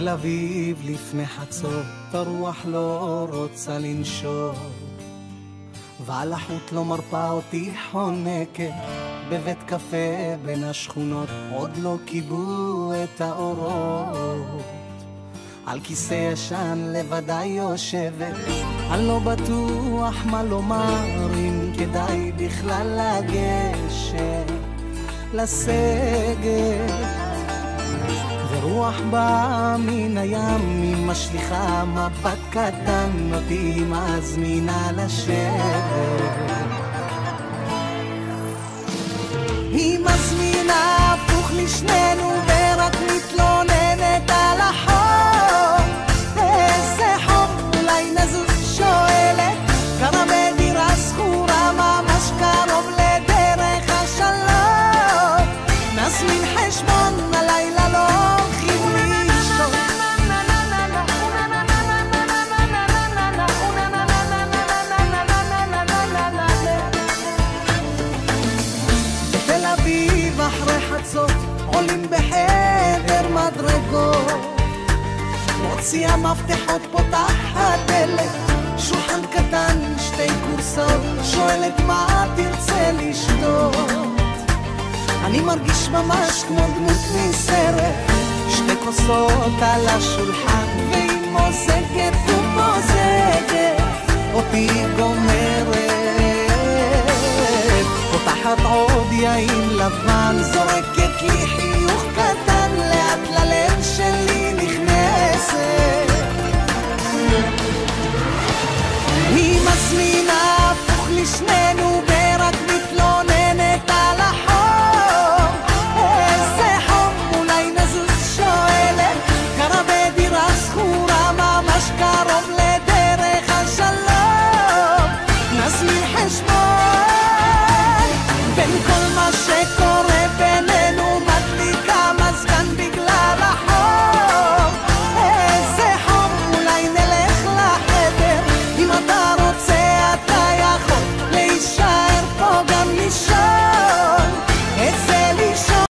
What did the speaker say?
תל אביב לפני חצות, הרוח לא רוצה לנשור. ועל החוט לא מרפה אותי חונקת, בבית קפה בין השכונות, עוד לא כיבו את האורות. על כיסא ישן לבדי יושבת, אני לא בטוח מה לומר, אם כדאי בכלל לגשת לסגת. ורוח באה מן הים, היא משליכה מבט קטן, אותי מזמינה לשבת. היא מזמינה הפוך לשנינו, מוציאה מפתחות פותחת דלת שולחן קטן שתי כורסאות שואלת מה תרצה לשתות. אני מרגיש ממש כמו דמות מסרט. שתי כוסות על השולחן והיא מוזגת ומוזגת. אותי גומרת. פותחת עוד יין לבן זורקת לי